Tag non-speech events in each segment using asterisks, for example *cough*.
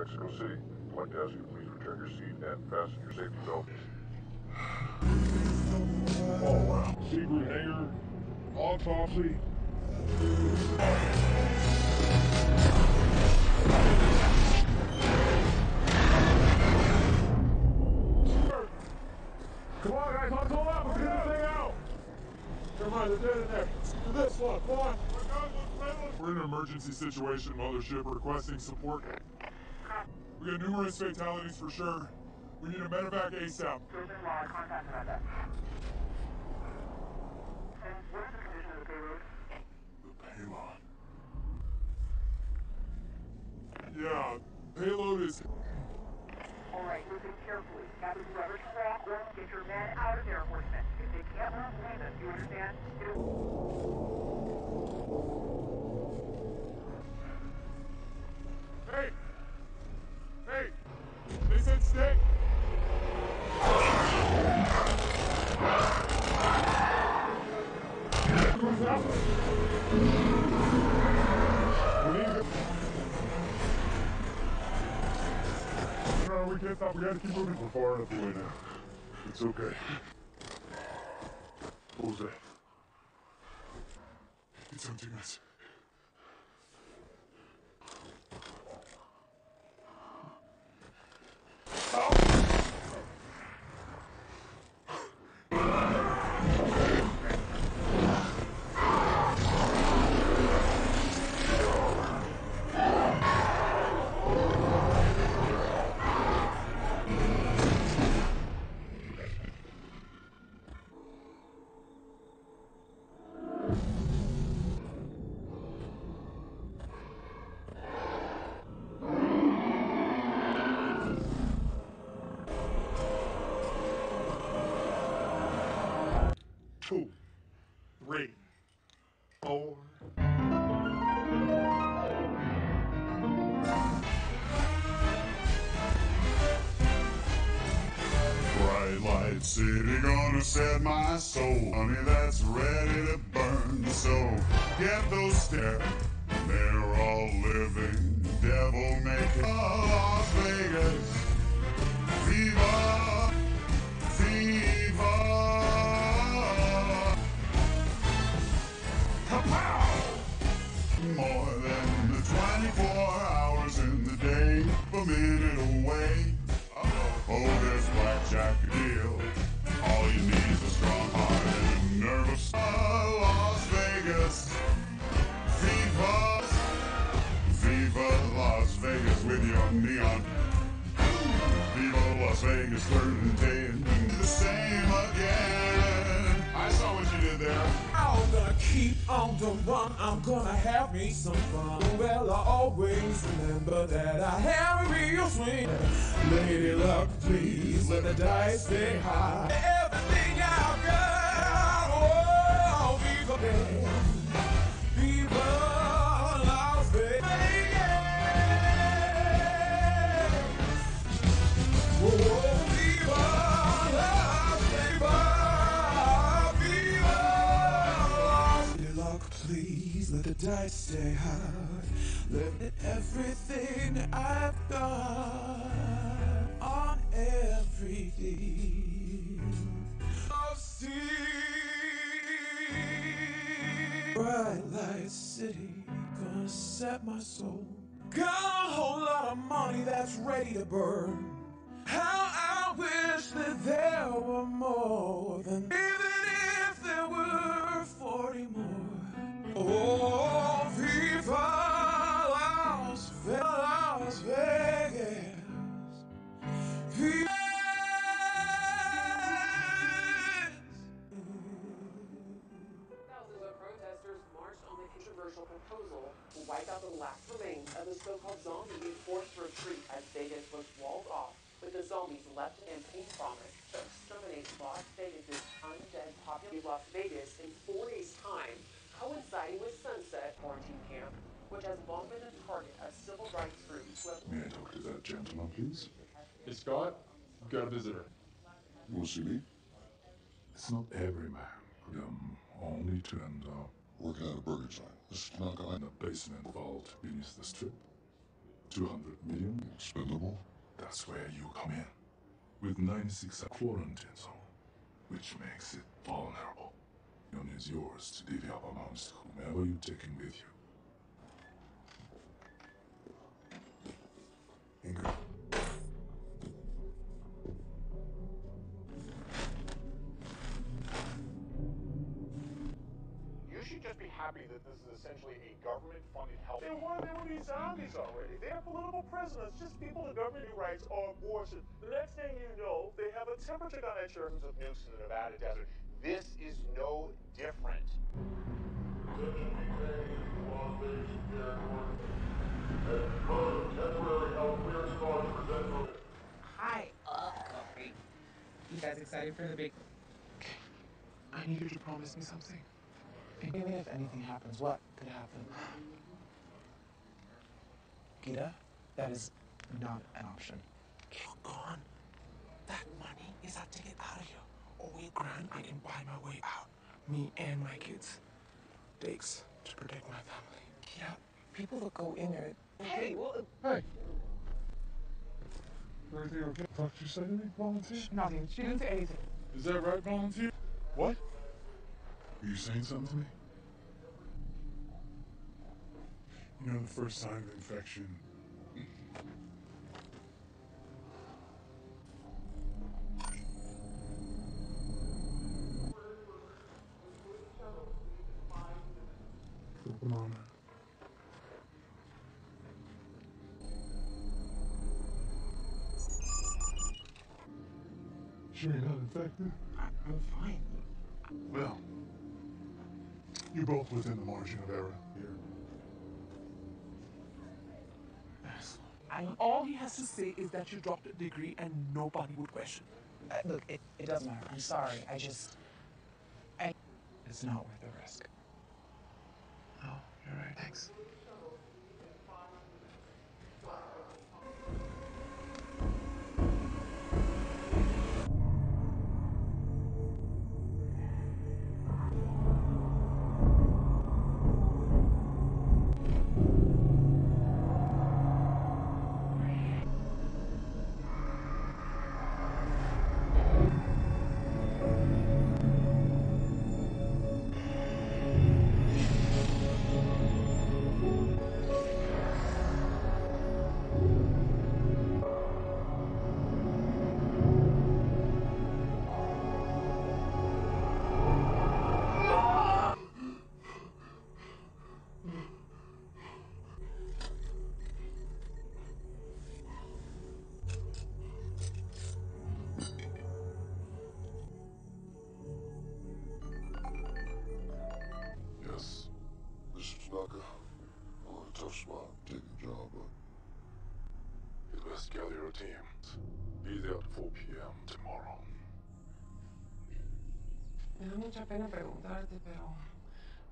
Mexico City. I'd like to ask you to please return your seat and fasten your safety belt. Oh wow. Secret hangar. Autopsy. Come on, guys, up. Let's this thing out. They're dead in there. Do this one. Come on. We're in an emergency situation, Mothership, requesting support. We got numerous fatalities for sure. We need a medevac ASAP. Open law, contact Amanda. And what is the condition of the payload? The payload. Yeah, payload is. Alright, listen carefully. Captain Whoever can walk, will get your men out of there, horsemen. If they can't move, leave them. You understand? It'll... We can't stop. We gotta keep moving. We're far enough away now. It's okay. What was that? It's hunting us. Set my soul. Honey, that's ready to burn. So get those stairs. Swing. Lady luck, please let the dice stay high. Everything I've got, oh, luck, please let the dice stay high. Let everything I've got on every deal. Of steel. Bright light city, gonna set my soul. Got a whole lot of money that's ready to burn. How I wish that there were more than even if there were 40 more. Oh, Thousands of protesters marched on the controversial proposal to wipe out the last remains of the so-called zombie forced retreat as Vegas was walled off, with the zombies left in pain promise to exterminate Las Vegas' undead population. Las Vegas in four days' time, coinciding with Sunset Quarantine Camp, which has long been a target of civil rights groups who have May I talk to that gentleman, please? Hey, Scott, we've got a visitor. Will see me? It's not every man um, only to end up Working at a burger joint. Let's knock in on. the basement vault beneath the strip. 200 million Expendable? That's where you come in. With 96 at quarantine zone, which makes it vulnerable. Union is yours to divvy up amongst whomever you're taking with you. You should just be happy that this is essentially a government-funded health. They want them to be zombies already. They're political prisoners, just people the government who rights or abortion. The next thing you know, they have a temperature gun at your of nukes in the Nevada desert. This is no different. Hi, up, Coffee. You guys excited for the big? I need you to promise me something. And even if anything happens, what could happen? Geeta, that is not an option. You're gone. That money is our ticket out of here. Only grand I can buy my way out. Me and my kids. Stakes to protect my family. Yeah, people that go in there. Hey, well, Hey. Everything okay? Thought you said anything, volunteer? nothing. She didn't say anything. Is that right, volunteer? What? Are you saying something to me? You know, the first sign of infection. Come on. Sure you're not infected? I, I'm fine. Well, you're both within the margin of error here. Asshole. I, all he has to say is that you dropped a degree and nobody would question. Uh, look, it, it doesn't matter. I'm sorry. I just. I, it's not worth the risk. Oh, you're right. Thanks. A tough spot. Taking a You best gather your team. Be there at 4 p.m. tomorrow. Me da mucha pena preguntarte, pero.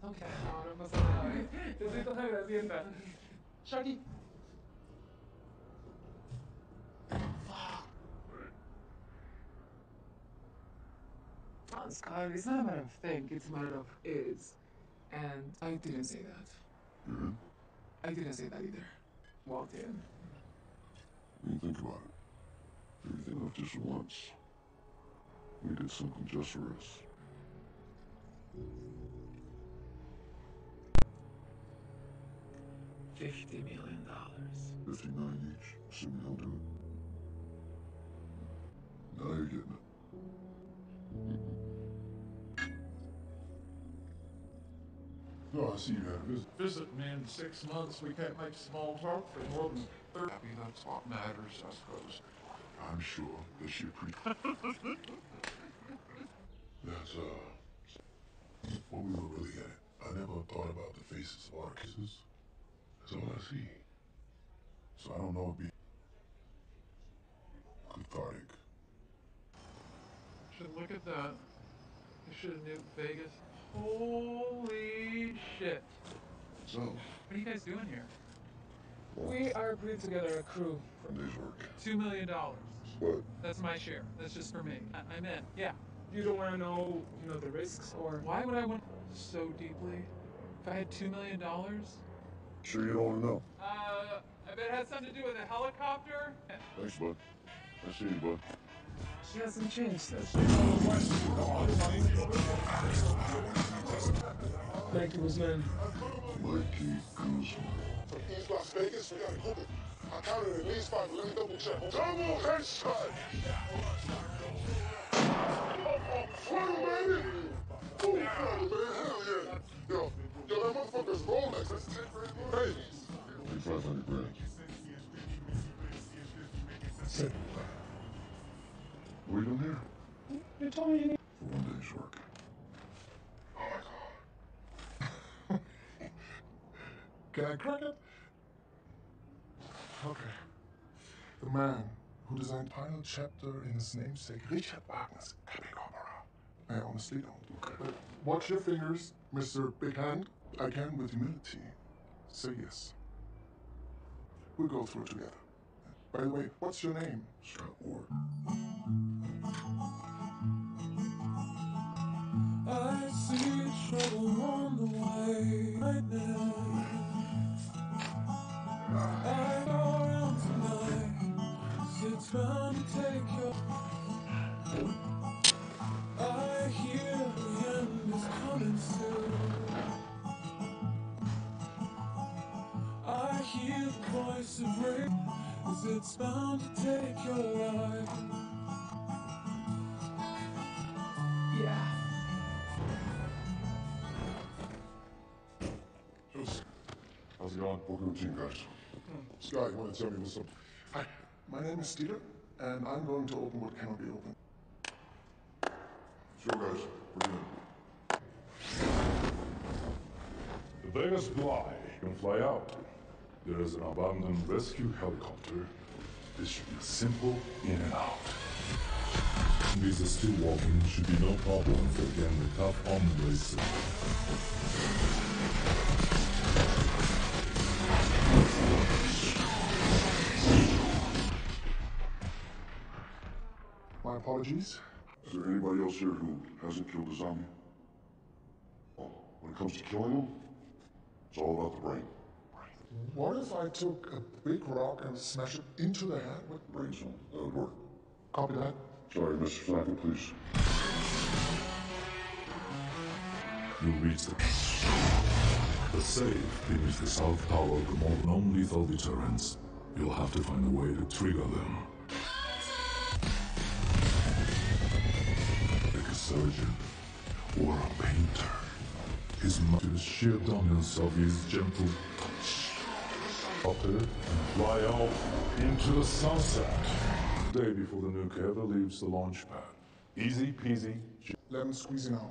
No, que no, no pasa nada. ¿eh? Te estoy toda agradeciendo. Sharky. Fuck. Scott, it's not a matter of think, it's a matter of is. And I didn't say that. you I didn't say that either. Walt did. When you think about it, everything left just once. We did something just for us. Fifty million dollars. 59 each. Assuming he'll do it. Now you're getting it. No, I see you had a visit. Visit me in six months. We can't make small talk for more than 30. Happy, that's what matters, I suppose. I'm sure that she appreciates That's, uh, when we were really at I never thought about the faces of our kisses. That's all I see. So I don't know if it'd be cathartic. Should look at that. You should have nuked Vegas. Holy shit. So, What are you guys doing here? We are putting together a crew. from day's work. Two million dollars. But That's my share. That's just for me. I- I'm in. Yeah. You don't want to know, you know, the risks or. Why would I want so deeply? If I had two million dollars? sure you don't want to know. Uh, I bet had something to do with a helicopter? Thanks, bud. I see you, bud. She hasn't changed that Thank you, Guzman. Mikey Guzman. From East Las Vegas, we got a group I counted at least five, let me double check. Double headshot! Fuego, baby! Ooh, fuego, man, hell yeah! Yo, yo, that motherfucker's Rolex, that's 10 grand more. Hey! 500 grand. Sit. What are you doing here? You told me you need. For one day's work. Oh my god. *laughs* Can I crack it? Okay. The man who designed final chapter in his namesake, Richard Wagner's epic opera. I honestly don't. Okay. But watch your fingers, Mr. Big Hand. I can, with humility, say yes. We'll go through it together. By the way, what's your name? Scott Ward. I see trouble on the way right now. I go around tonight, it's bound to take your. I hear the end is coming soon. I hear the voice of rain, it's bound to take your life. How's it going? Welcome to the team, guys. Scott, you want to tell me what's up? Hi, my name is Steven, and I'm going to open what cannot be opened. So, guys, we're good. The Vegas Fly can fly out. There is an abandoned rescue helicopter. This should be a simple in and out. Visa still walking should be no problem for getting the tough hombres. My apologies. Is there anybody else here who hasn't killed a zombie? Well, when it comes to killing them, it's all about the brain. What if I took a big rock and smashed it into the head with brains? That would work. Copy that. Sorry, Mr. Flacker, please. You reach the the safe beneath the south tower promote non-lethal deterrents. You'll have to find a way to trigger them. Like a surgeon or a painter, his the sheer dominance of his gentle touch. Doctor, and fly off into the sunset. Day before the nuke ever leaves the launch pad. Easy peasy. Let Lemon squeezy now.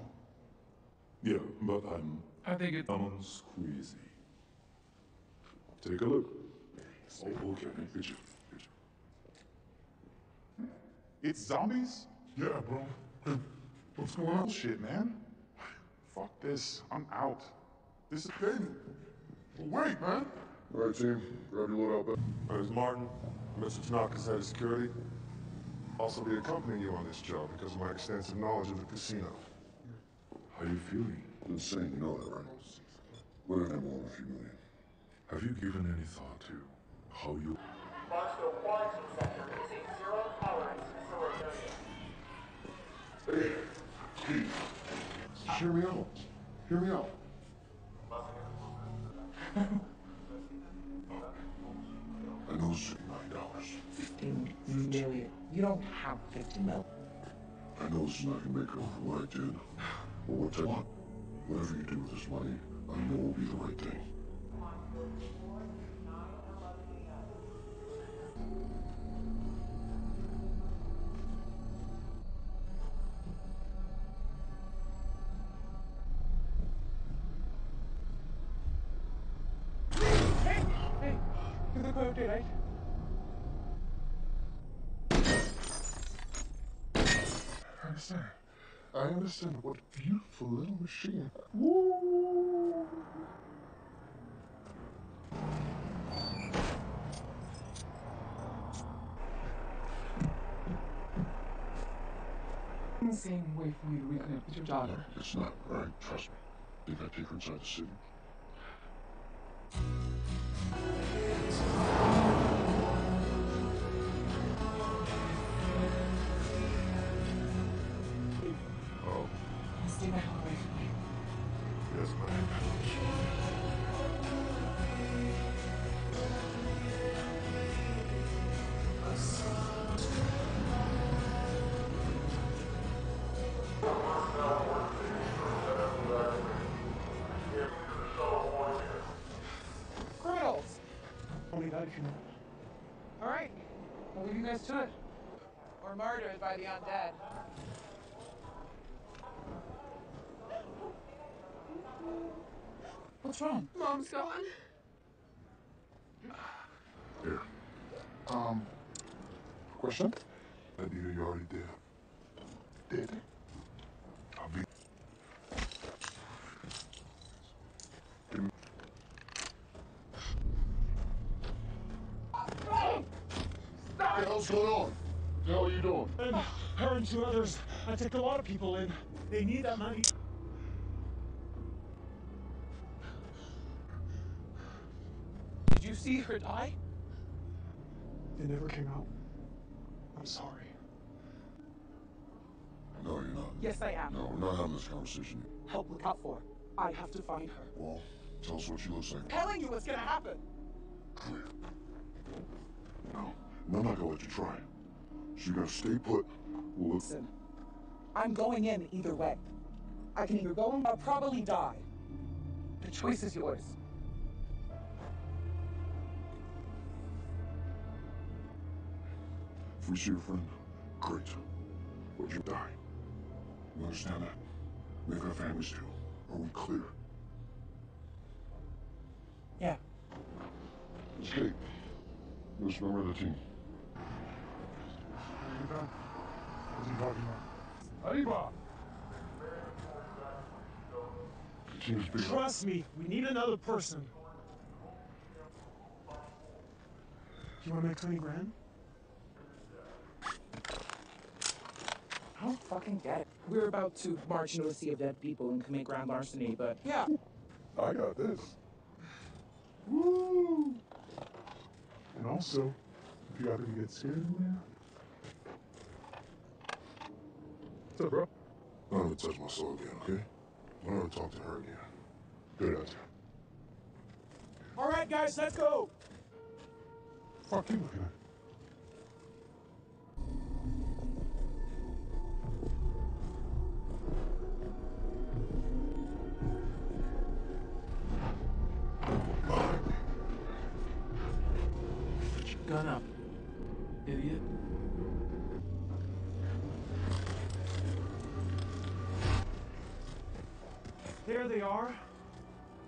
Yeah, but I'm I think it. lemon squeezy. Take a look. Oh, okay. Good job. Good job. It's zombies? Yeah, bro. Hey, What's going on? Shit, man. Fuck this. I'm out. This is pain. Wait, man. All right, team, grab your load out. My Martin. Mr. Tanaka's head of security. Also be accompanying you on this job because of my extensive knowledge of the casino. How you feeling? Insane, you know that, right? Whatever I want a few million. Have you given any thought to how you Barstow Quarantine Center is a zero tolerance facility. Hey, Keith. Hear me out. Hear me out. I know it's nine dollars. 15 million. You don't have 50 million. I know this is not gonna make up for what I did. But what whatever you do with this money, I know will be the right thing. Understand what a beautiful little machine. Woo! Insane way for you to reconnect with your daughter. It's not, right? Trust me. Think I take her inside the city? What's wrong? Mom's gone. Here. Um, question? That nigga you already dead. Dead? I'll be. Give me- What the hell's going on? What are you doing? And her and two others. I took a lot of people in. They need that money. See her die? They never came out. I'm sorry. No, you're not. Yes, I am. No, we're not having this conversation. Help look out for her. I have to find her. Well, tell us what she looks like. telling you what's gonna happen. Clear. No, no, I'm not gonna let you try. So you gotta stay put. We'll look. Listen, I'm going in either way. I can either go in or probably die. The choice is yours. If we see your friend, great. But you die. You understand that? Maybe our families do. Are we clear? Yeah. Escape. Newest member of the team. What's he talking about? Arriba! The team's big. Trust me, we need another person. You want to make 20 grand? I don't fucking get it. We're about to march into a sea of dead people and commit grand larceny, but yeah. I got this. Woo! And also, if you happen to get scared in there. What's up, bro? I don't ever touch my soul again, okay? I don't ever talk to her again. Good answer. All right, guys, let's go. Fuck you looking at? There they are.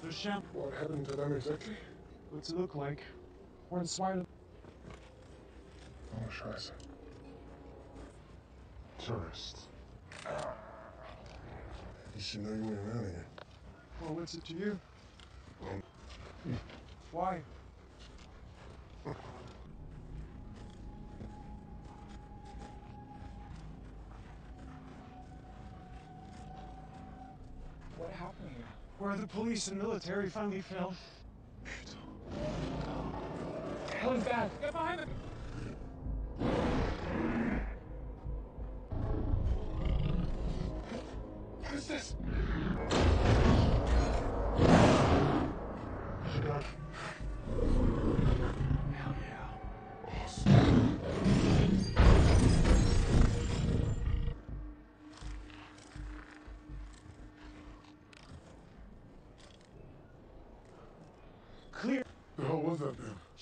The champ. What happened to them exactly? What's it look like? We're in Swire. Oh, scheiße. Tourists. Ah. You should know you went around here. Well, what's it to you? Why? What happened here? Where the police and military finally fell. Hell is bad. Get behind them.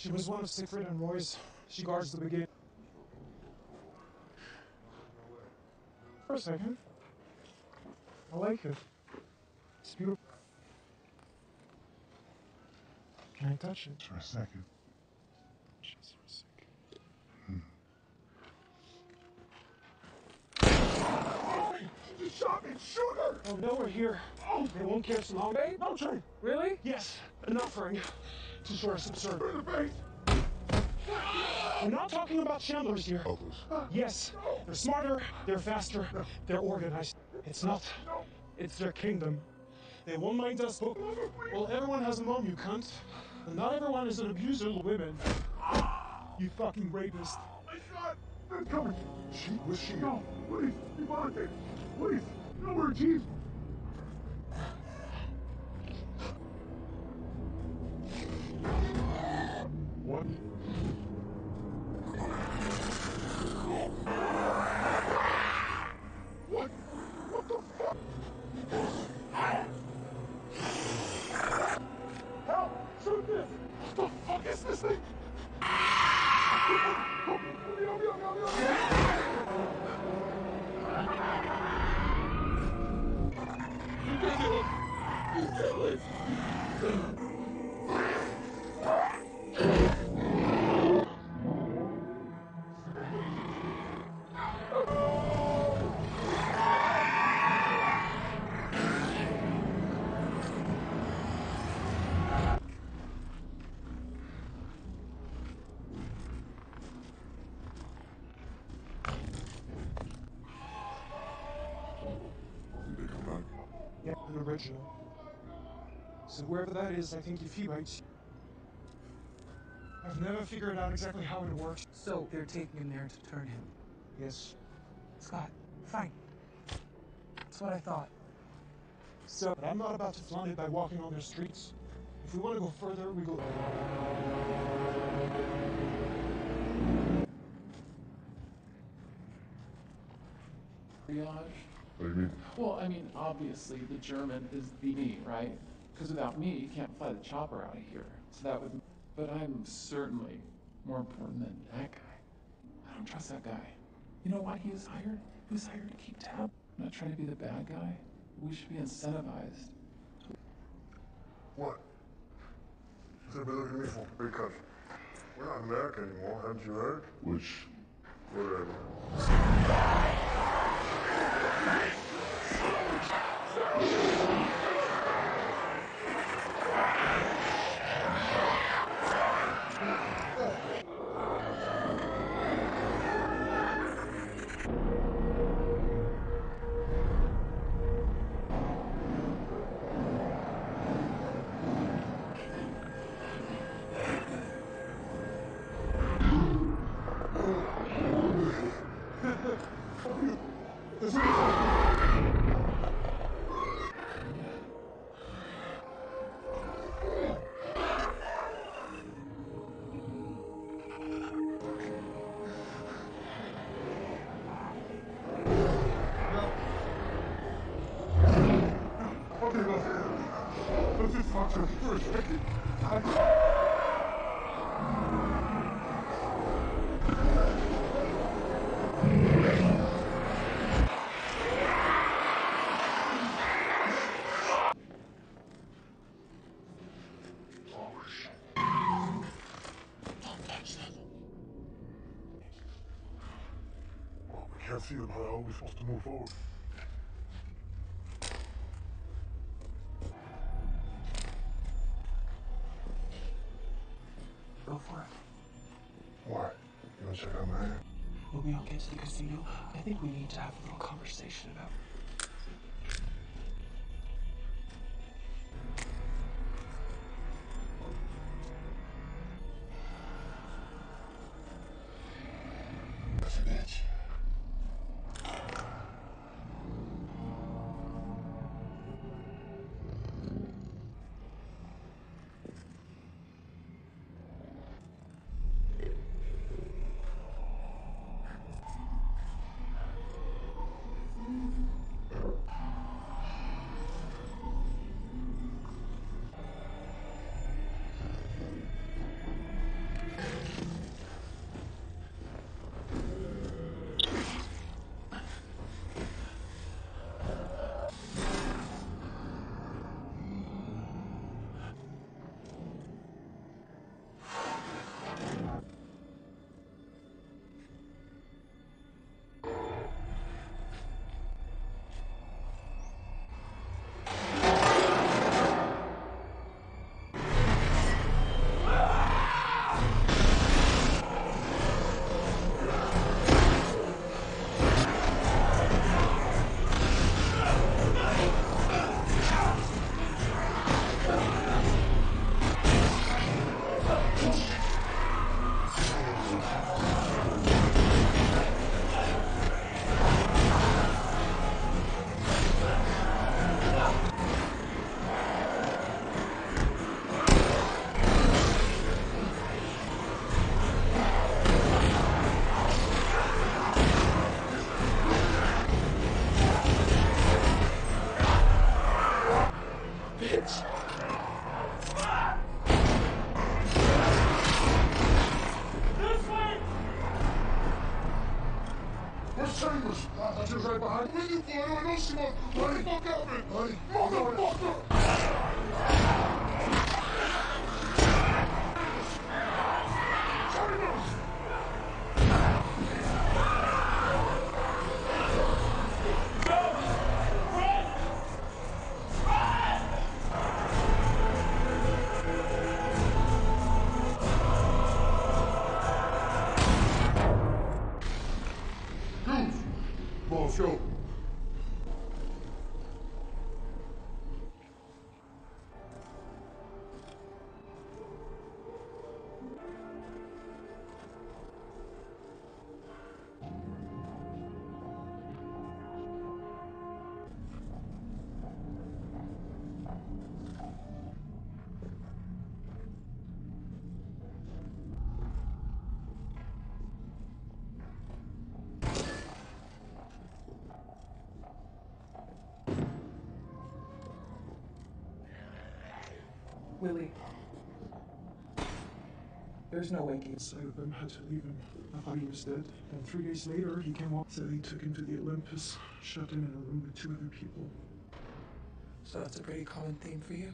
She was one of Siegfried and Roy's. She guards the beginning. For a second. I like it. It's beautiful. Can I touch it? For a second. Just for a second. Hmm. You shot me! Shoot her! Oh no, we're here. Oh, They won't care so long. Babe? No, Trey! Really? Yes, an offering to shore us absurd. In the base! We're not talking about Shamblers here. Others. Yes, they're smarter, they're faster, they're organized. It's not. It's their kingdom. They won't mind us, but well, everyone has a mom, you cunt. And not everyone is an abuser of women. You fucking rapist. My God! They're coming! She, where's she? No, please, Ivante! Please! Nowhere, Chief! What? What? Wherever that is, I think if he bites, I've never figured out exactly how it works. So they're taking him there to turn him. Yes. Scott, fine. That's what I thought. So, but I'm not about to flaunt it by walking on their streets. If we want to go further, we go. Triage? What do you mean? Well, I mean, obviously the German is the me, right? Because without me, you can't fly the chopper out of here. So that would. But I'm certainly more important than that guy. I don't trust that guy. You know why he was hired? He was hired to keep tab. I'm not trying to be the bad guy. We should be incentivized. What? What's everybody looking at me? Because we're not in America anymore, haven't you heard? Which, Whatever. See them. How are we supposed to move forward? Go for it. Why? You wanna check out my hand? When we all get to the casino, I think we need to have a little conversation about. There's no way Gates. Side of them had to leave him. I thought he was dead. And three days later, he came up, said he took him to the Olympus, shut him in a room with two other people. So that's a pretty common theme for you?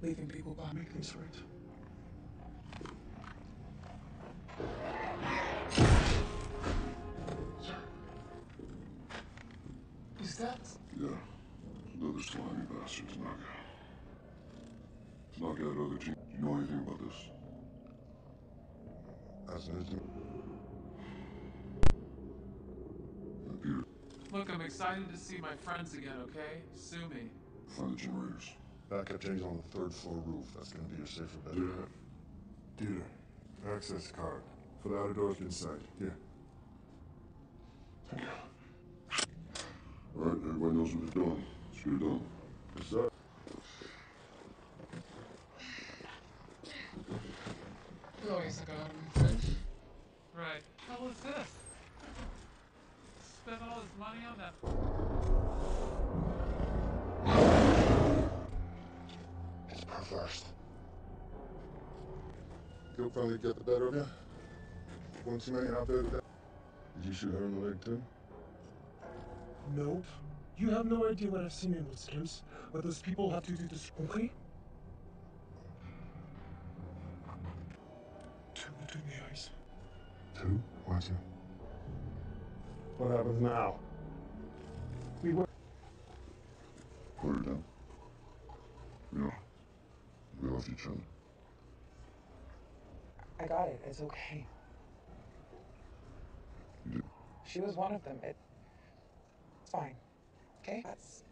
Leaving people behind. Make things right. Excited to see my friends again, okay? Sue me. find the generators. Backup change on the third floor roof. That's gonna be your safer bet. Do that. Dieter, access card. For the outer doors inside. Here. Thank you. Alright, everybody knows what they're doing. Let's get it done. Yes, sir. Oh, yes, I got him. Right. How was this? Spent all his money on that. It's perverse. Guilt finally get the better of you? One too many out there today? Did you shoot her in the leg too? Nope. You have no idea what I've seen in those camps. What those people have to do to okay? Two between the eyes. Two? Why two? What happens now? We were. Put her down. You know, we love each other. I got it. It's okay. She was one of them. It, it's fine. Okay? That's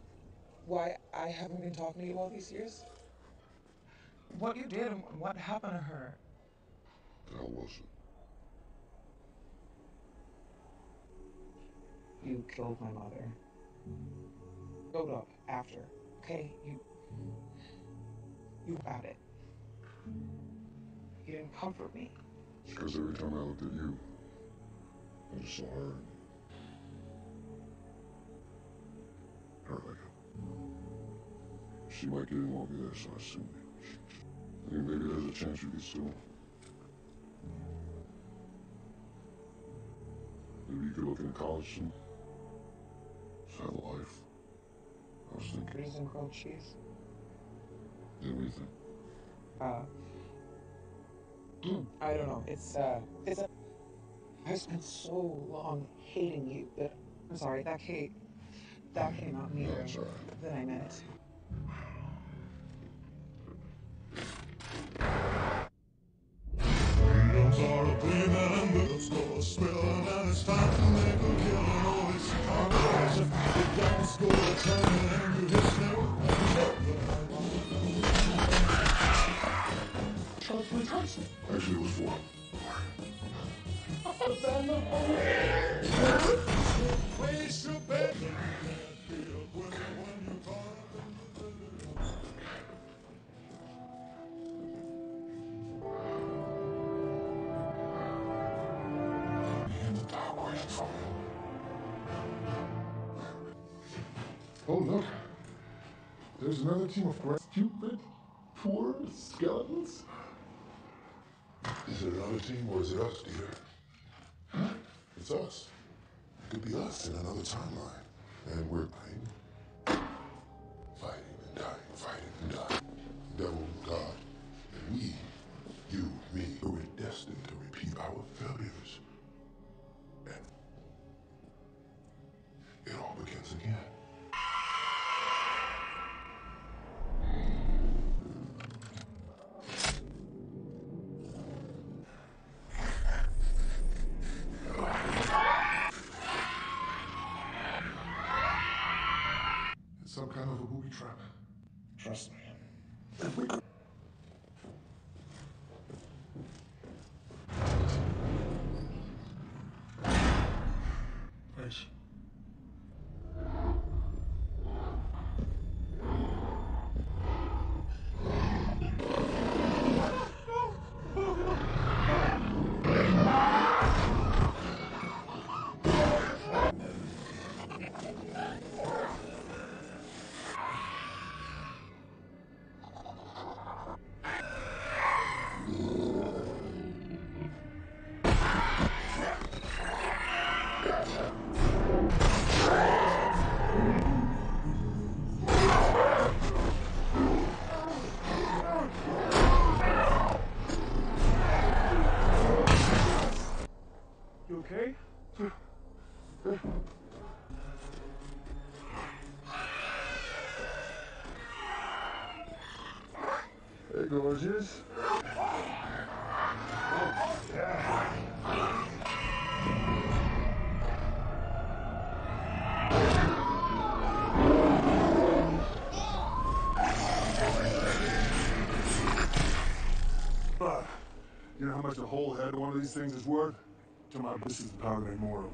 why I haven't been talking to you all these years. What you did and what happened to her. The hell was it? You killed my mother. Showed up after. Okay? You. You got it. You didn't comfort me. Because every time I looked at you, I just saw her. Her like She might get in while be there, so I assumed I think maybe there's a chance we could still. Maybe you could look into college soon. Just have a life. I was thinking. And grilled cheese. Yeah, what do you think? Uh. I don't know. It's uh. It's a. I spent so long hating you that I'm sorry. That hate. That came out all right. than I meant it to. Freedoms are a bleeding and the score spilling and it's time to make a killing. The down score turning dark waiting for me. Oh, look. There's another team of stupid, poor skeletons. Is it another team or is it us, dear? Huh? It's us. It could be us in another timeline. And we're dying, fighting and dying, fighting and dying. Devil, God, and we, you, me, we're destined to repeat our failures. And it all begins again. It's some kind of a booby trap. Trust me. If we could- Yes. Much a whole head of one of these things is worth? To my this is the power to make more of.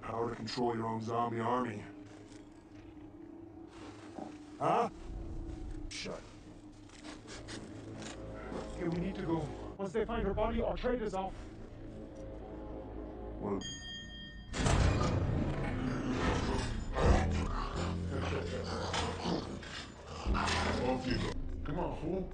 Power to control your own zombie army. Huh? Shut. Okay, we need to go. Once they find her body, our trade is off. Well. *laughs* Come on, fool.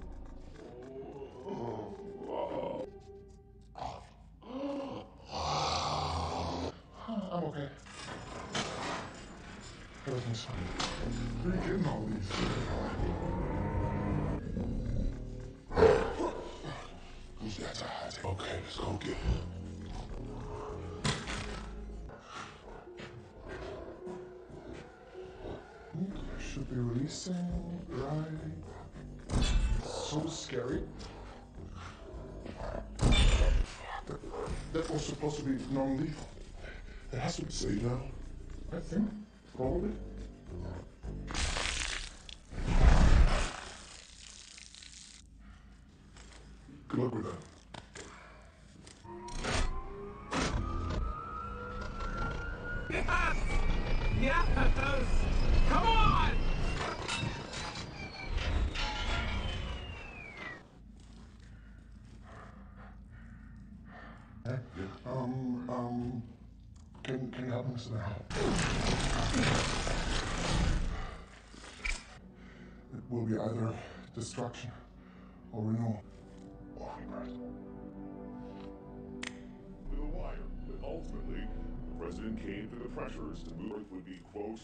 Who's got to? Okay, let's go get it. Should be releasing right. So scary. That, was supposed to be non-lethal. It has to be saved now. I think, probably. Good destruction or renewal or rebirth. To the wire, but ultimately, the president came to the pressures to move Earth would be, quote,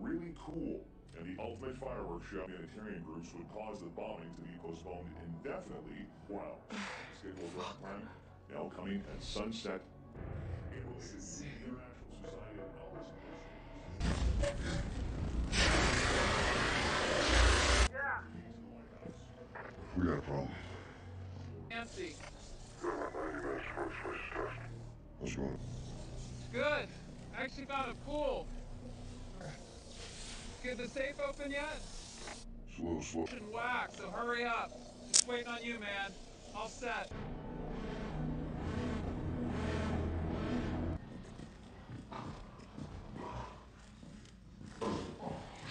really cool, and the ultimate fireworks show humanitarian groups would cause the bombing to be postponed indefinitely. Wow. Scheduled rock plan now coming at sunset Get the safe open yet? Slow, slow. And whack, so hurry up. Just waiting on you, man. All set.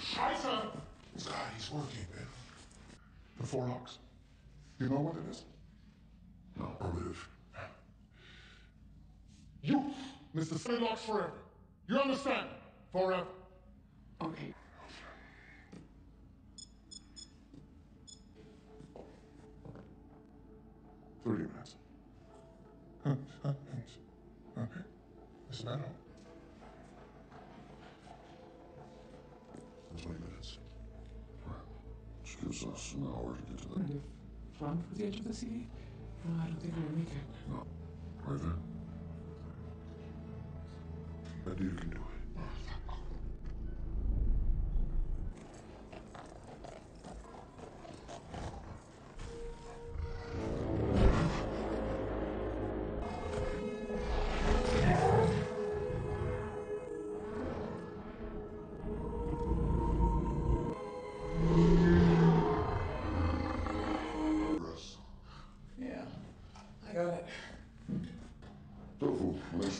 Scheiße! God, he's working, man. The four locks. You know what it is? No, primitive. You, Mr. Stay locks forever. You understand? Forever. Okay.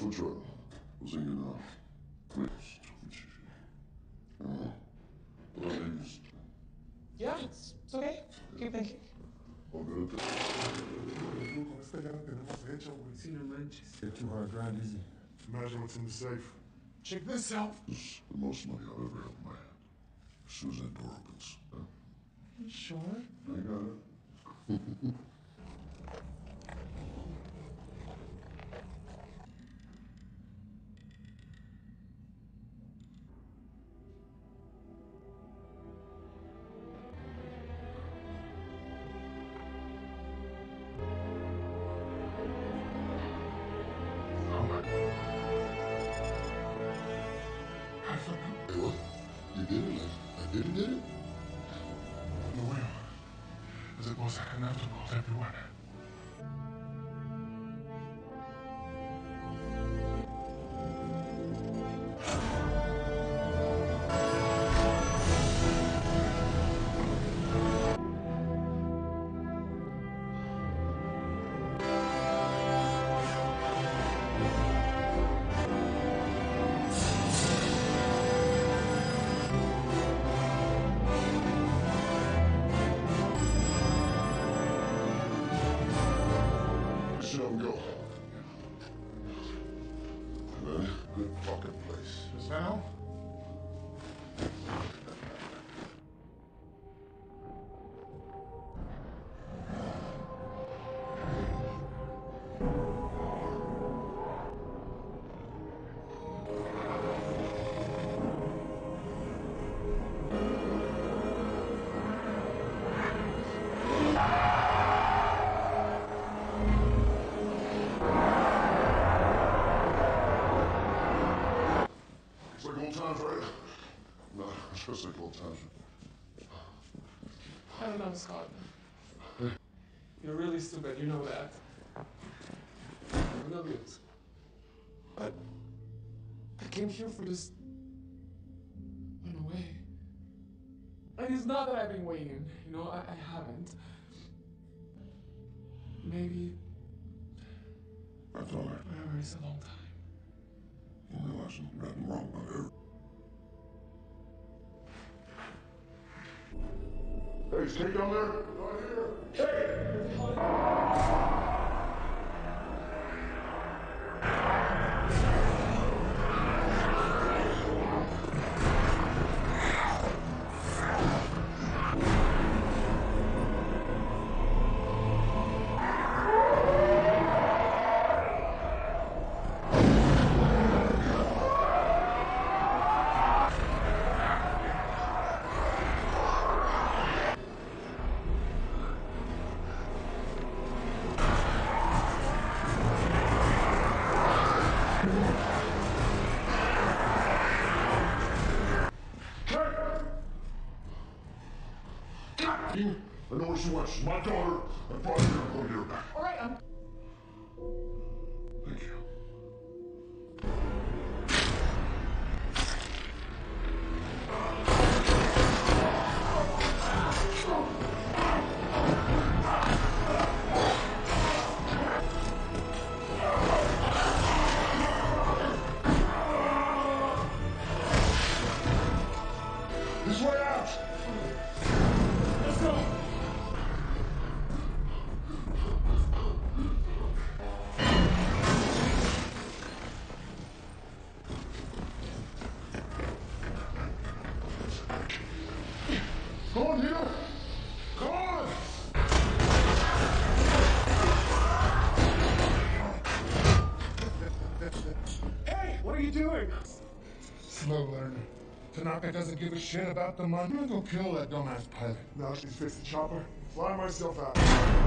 Well, ladies, Yeah, it's, it's okay. Keep thinking. all good at that. Seen her lunches. Get two hundred grand easy. Imagine what's in the safe. Check this out. This is the most money I've ever had in my hand. As soon as that door opens. Huh? You sure? I got it. Just like. I don't know, Scott. You're really stupid, you know that. I love it. But I came here for this. In a way. And it's not that I've been waiting, you know, I, I haven't. Maybe That's all right. forever is a long time. You realize there's nothing wrong with it. Hey, Kate down there? Not here. Kate! Went. She's my daughter. I brought her here. shit about the money. I'm gonna go kill that dumbass pilot. Now she's fixed the chopper. Fly myself out.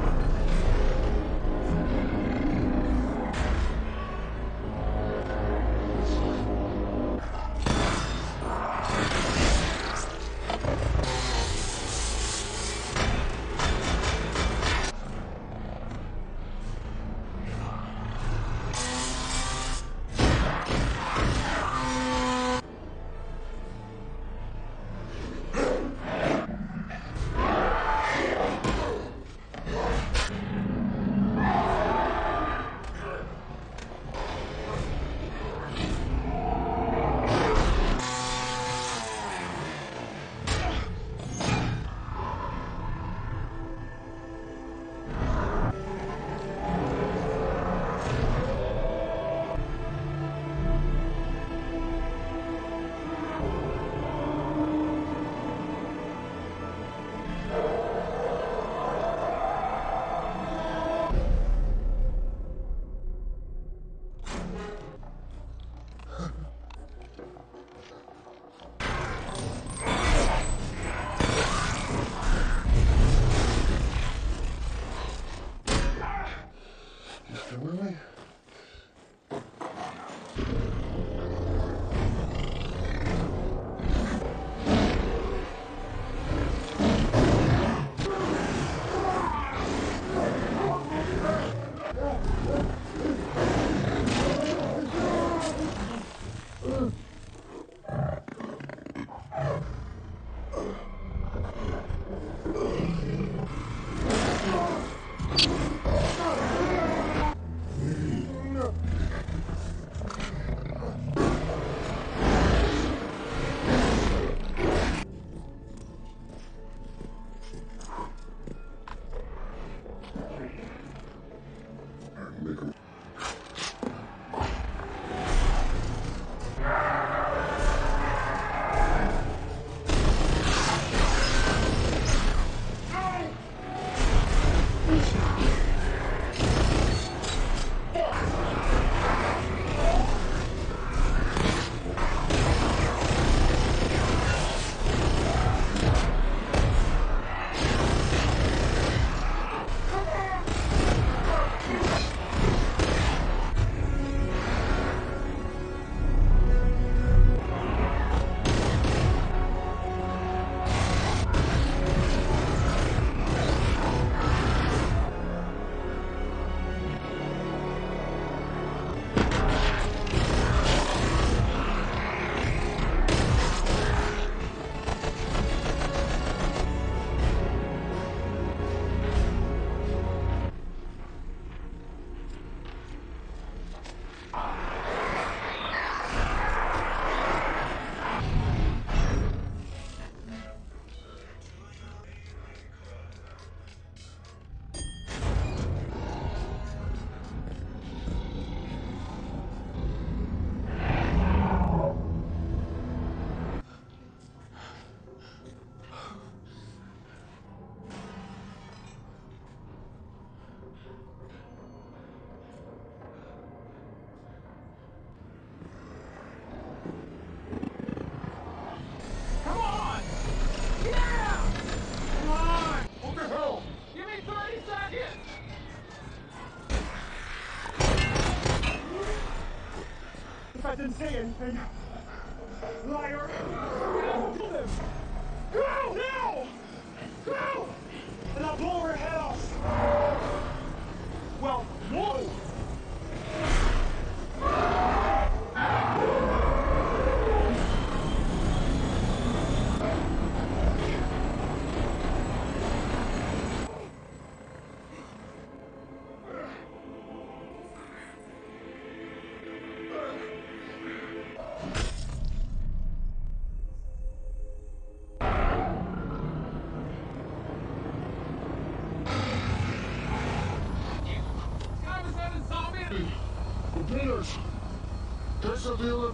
Turn.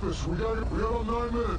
We got, we Şuradan uyanlar mı?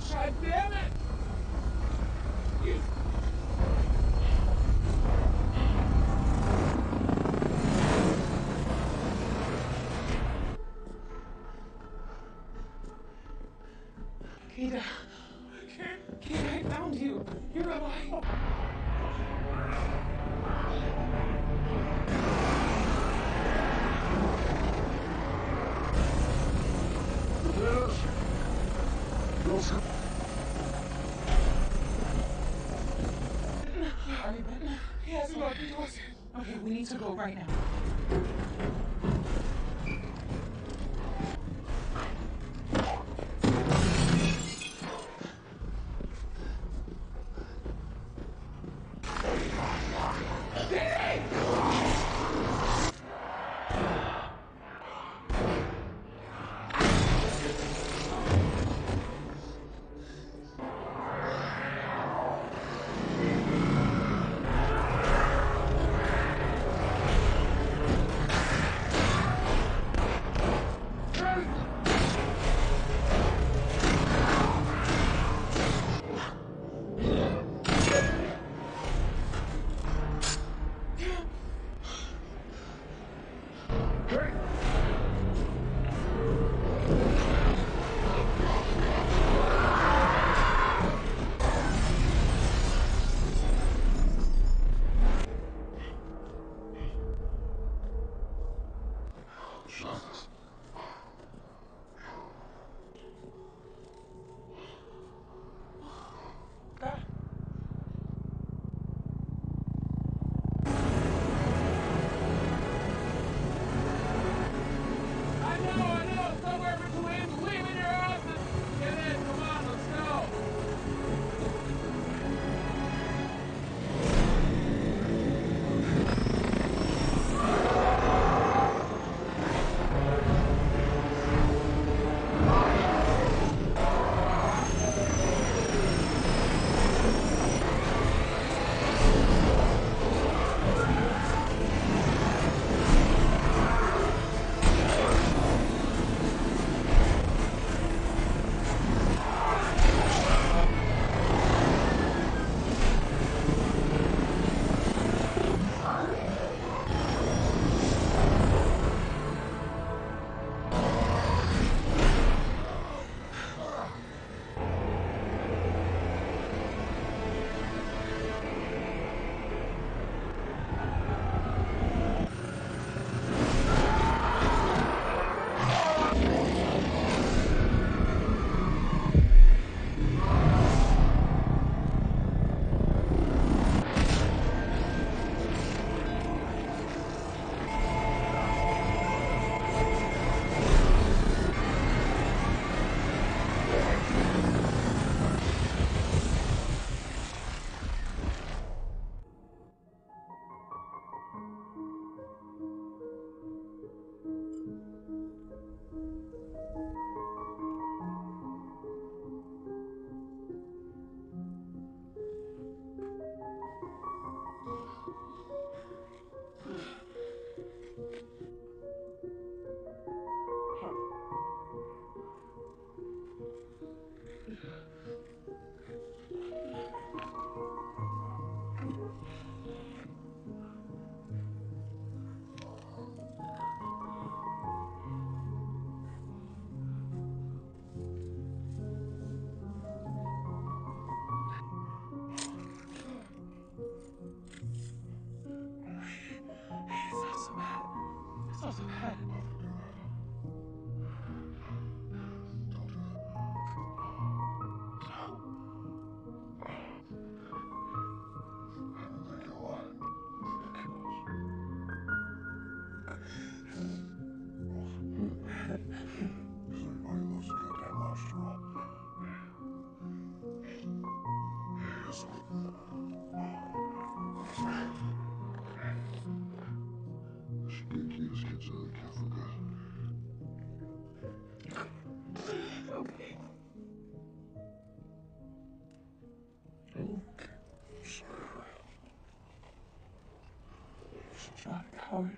Coward.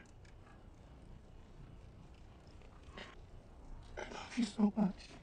I love you so much.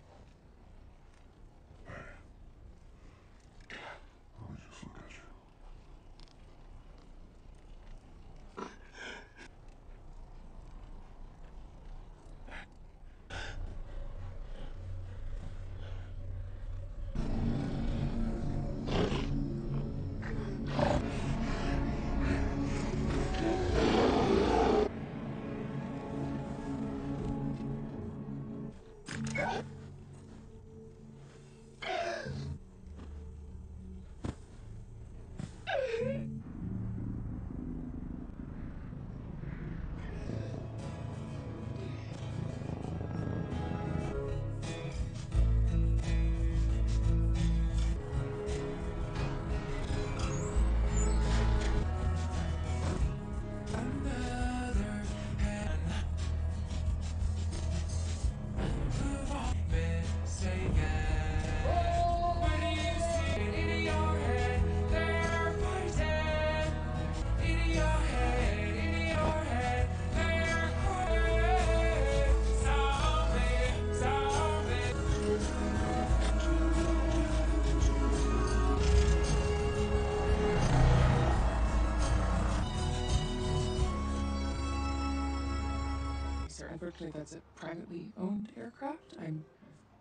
Unfortunately, that's a privately owned aircraft. I'm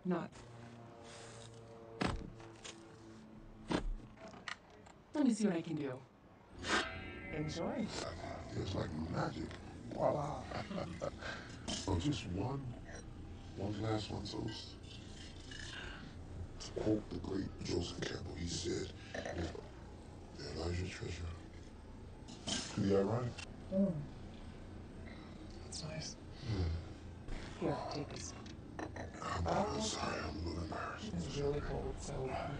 not. Let me see what I can do. Enjoy. It's like magic. Voila. *laughs* oh, just one, one last one, toast. To quote the great Joseph Campbell, he said, "There lies your treasure." Pretty ironic. Hmm. That's nice. Here, take this. I'm uh, sorry, I'm a little embarrassed. It's really cold, so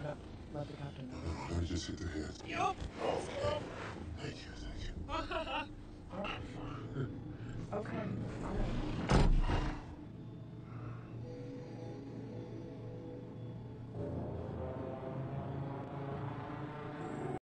let, let the captain know. Let me just hit the head. Yup. Okay. Thank you, thank you. *laughs* Okay.